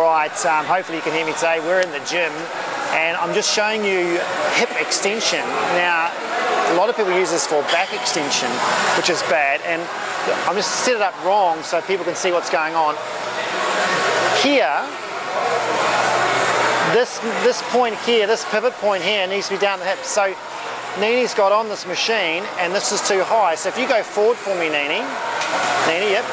All right, um, hopefully you can hear me today. We're in the gym and I'm just showing you hip extension. Now, a lot of people use this for back extension, which is bad, and I'm just set it up wrong so people can see what's going on. Here, this, this point here, this pivot point here needs to be down the hip. So Nini's got on this machine and this is too high. So if you go forward for me, Nini, Nini, yep,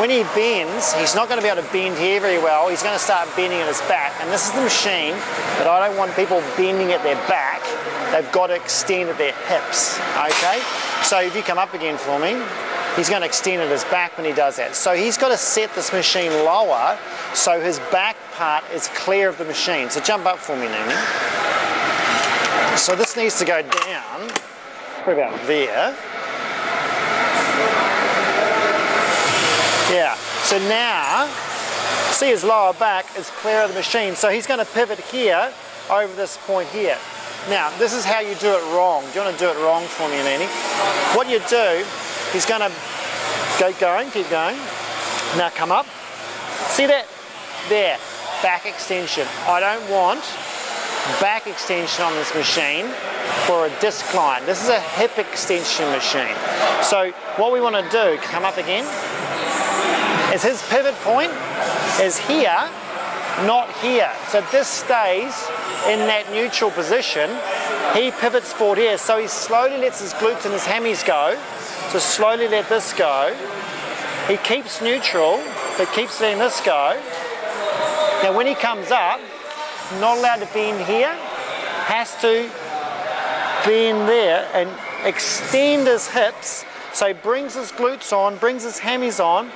when he bends, he's not going to be able to bend here very well. He's going to start bending at his back. And this is the machine that I don't want people bending at their back. They've got to extend at their hips, okay? So if you come up again for me, he's going to extend at his back when he does that. So he's got to set this machine lower so his back part is clear of the machine. So jump up for me, Nini. So this needs to go down, probably about there. Yeah, so now, see his lower back is clear of the machine. So he's going to pivot here over this point here. Now, this is how you do it wrong. Do you want to do it wrong for me, Nini? What you do, he's going to go going, keep going. Now come up. See that? There, back extension. I don't want back extension on this machine for a disc discline. This is a hip extension machine. So what we want to do, come up again, is his pivot point is here, not here. So this stays in that neutral position. He pivots forward here, so he slowly lets his glutes and his hammies go. So slowly let this go. He keeps neutral, but keeps letting this go. Now when he comes up, not allowed to bend here, has to bend there and extend his hips. So he brings his glutes on, brings his hammies on,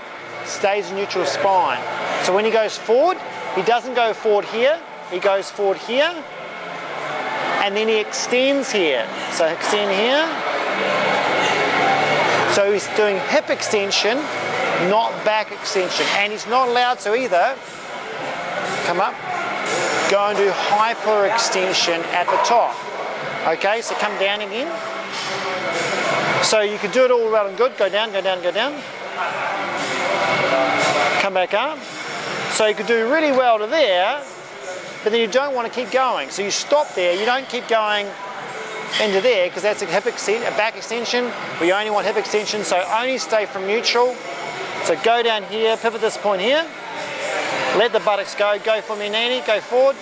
stays neutral spine. So when he goes forward, he doesn't go forward here, he goes forward here, and then he extends here. So extend here. So he's doing hip extension, not back extension. And he's not allowed to either. Come up. Go and do hyper extension at the top. Okay, so come down again. So you can do it all well and good. Go down, go down, go down come back up. So you could do really well to there, but then you don't want to keep going. So you stop there, you don't keep going into there because that's a hip extension, a back extension. We only want hip extension, so only stay from neutral. So go down here, pivot this point here. Let the buttocks go. Go for me, Nini. Go forward.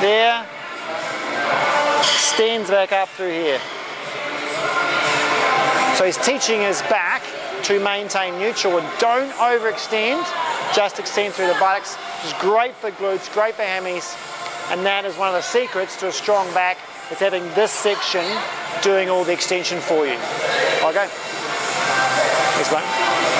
There. Stands back up through here. So he's teaching his back to maintain neutral and don't overextend, just extend through the buttocks. It's great for glutes, great for hammies, and that is one of the secrets to a strong back is having this section doing all the extension for you. Okay? Thanks, mate.